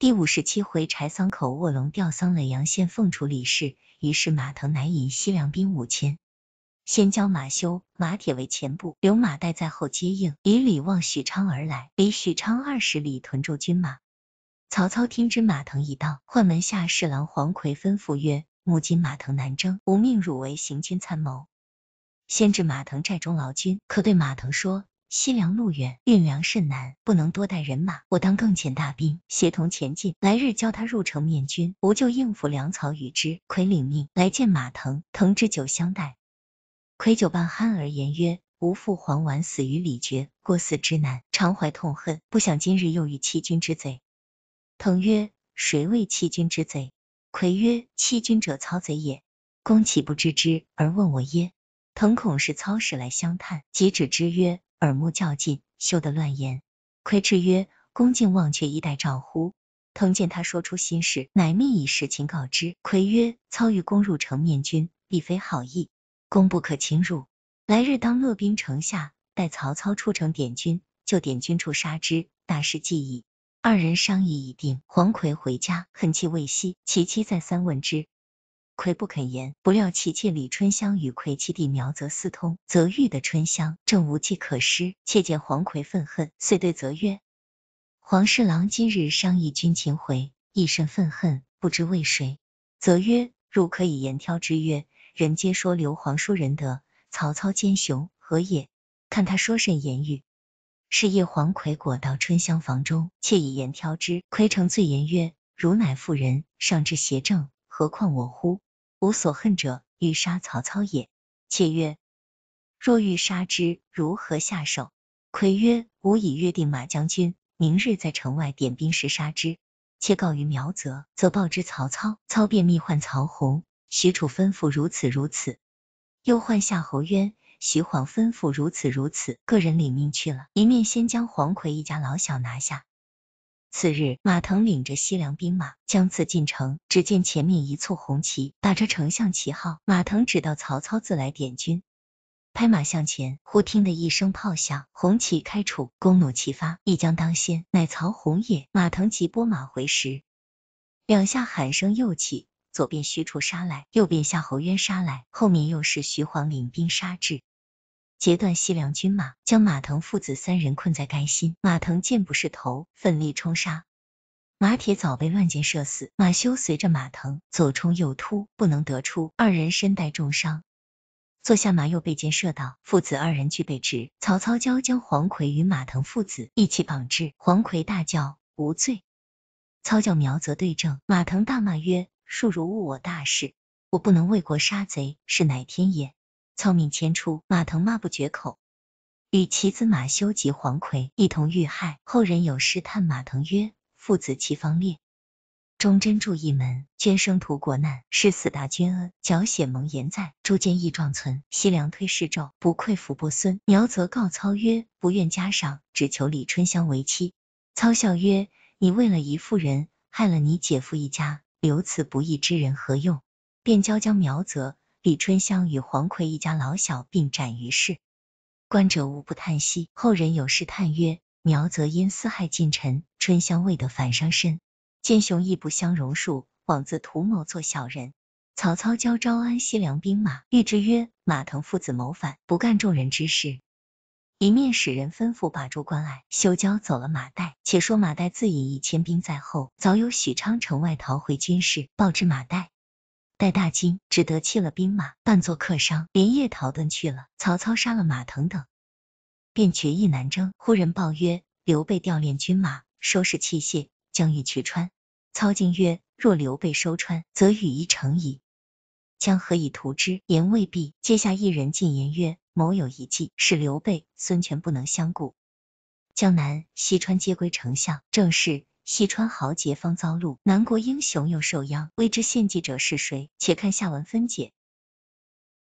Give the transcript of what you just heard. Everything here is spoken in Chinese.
第五十七回，柴桑口卧龙吊丧，耒阳县凤雏李氏。于是马腾乃引西凉兵五千，先交马修、马铁为前部，留马岱在后接应，以礼望许昌而来。离许昌二十里，屯驻军马。曹操听知马腾已到，唤门下侍郎黄奎吩咐曰：“目今马腾南征，吾命汝为行军参谋，先至马腾寨中劳军，可对马腾说。”西凉路远，运粮甚难，不能多带人马，我当更遣大兵协同前进。来日教他入城面军，吾就应付粮草与之。魁领命来见马腾，腾置酒相待。魁酒半酣而言曰：“吾父黄绾死于李傕，过死之难，常怀痛恨，不想今日又遇欺君之贼。”腾曰：“谁为欺君之贼？”魁曰：“欺君者，操贼也。公岂不知之而问我耶？”腾恐是操使来相探，即止之曰。耳目较劲，休得乱言。窥之曰：“恭敬忘却一代诏乎？”腾见他说出心事，乃密以实情告之。魁曰：“操欲攻入城面军，必非好意，公不可侵入。来日当勒兵城下，待曹操出城点军，就点军处杀之，大事既矣。”二人商议已定。黄奎回家，恨气未息，其妻再三问之。葵不肯言，不料其妾李春香与魁其弟苗泽私通，泽遇的春香正无计可施，妾见黄奎愤恨，遂对泽曰：“黄侍郎今日商议军情回，一甚愤恨，不知为谁。”泽曰：“汝可以言挑之曰：人皆说刘皇叔仁德，曹操奸雄，何也？看他说甚言语。”是夜黄奎果到春香房中，妾以言挑之，奎承罪言曰：“汝乃妇人，尚知邪正，何况我乎？”吾所恨者，欲杀曹操也。妾曰：若欲杀之，如何下手？魁曰：吾已约定马将军，明日在城外点兵时杀之。妾告于苗泽，则报之曹操。操便密唤曹洪、许褚，吩咐如此如此。又唤夏侯渊、徐晃，吩咐如此如此。个人领命去了，一面先将黄奎一家老小拿下。次日，马腾领着西凉兵马将次进城，只见前面一簇红旗，打着丞相旗号。马腾只道曹操自来点军，拍马向前，忽听得一声炮响，红旗开处，弓弩齐发，一将当先，乃曹洪也。马腾急拨马回时，两下喊声又起，左边许褚杀来，右边夏侯渊杀来，后面又是徐晃领兵杀至。截断西凉军马，将马腾父子三人困在垓心。马腾见不是头，奋力冲杀，马铁早被乱箭射死。马修随着马腾左冲右突，不能得出，二人身带重伤。坐下马又被箭射到，父子二人俱被执。曹操教将黄奎与马腾父子一起绑至。黄奎大叫无罪。操叫苗泽对证，马腾大骂曰：恕如误我大事，我不能为国杀贼，是乃天也。操命迁出，马腾骂不绝口，与其子马修及黄奎一同遇害。后人有诗叹马腾曰：父子齐方烈，忠贞著一门，捐生图国难，誓死大捐恩，缴血蒙言在，铸坚义状存。西凉推世胄，不愧福伯孙。苗泽告操曰：不愿加赏，只求李春香为妻。操笑曰：你为了一妇人，害了你姐夫一家，留此不义之人何用？便交将苗泽。李春香与黄奎一家老小并斩于市，观者无不叹息。后人有诗叹曰：苗泽因私害近臣，春香为得反伤身。奸雄亦不相容恕，枉自图谋做小人。曹操教招安西凉兵马，谕之曰：马腾父子谋反，不干众人之事。一面使人吩咐把住关隘，休交走了马岱。且说马岱自引一千兵在后，早有许昌城外逃回军士报之马岱。待大惊，只得弃了兵马，扮作客商，连夜逃遁去了。曹操杀了马腾等，便决意南征。忽人报曰：刘备调练军马，收拾器械，将欲取川。操惊曰：若刘备收川，则羽夷成矣，将何以图之？言未毕，阶下一人进言曰：某有一计，使刘备、孙权不能相顾。江南、西川皆归丞相。正是。西川豪杰方遭戮，南国英雄又受殃，未知献祭者是谁？且看下文分解。